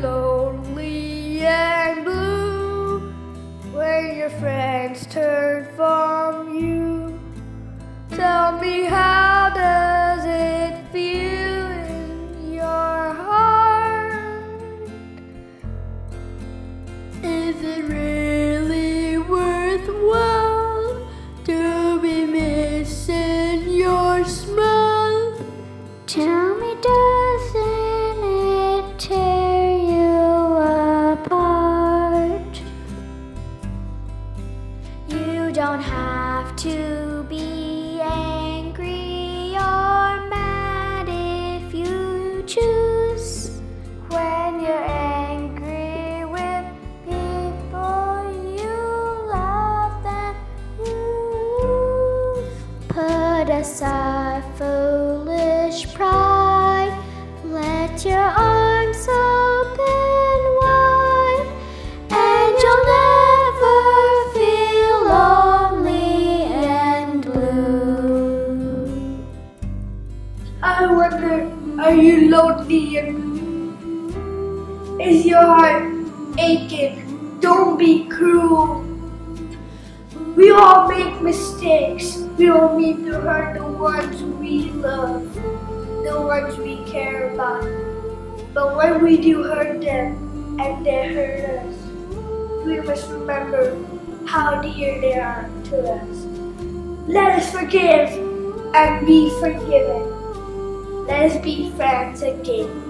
lonely and blue when your friends turn from you? Tell me how does it feel in your heart? Is it really worthwhile to be missing your smile? Tell me, to be angry or mad if you choose. When you're angry with people you love, then you. Put aside foolish pride. You lonely? Is your heart aching? Don't be cruel. We all make mistakes. We don't mean to hurt the ones we love, the ones we care about. But when we do hurt them and they hurt us, we must remember how dear they are to us. Let us forgive and be forgiven. Let us be friends again.